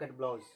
pocket blouse.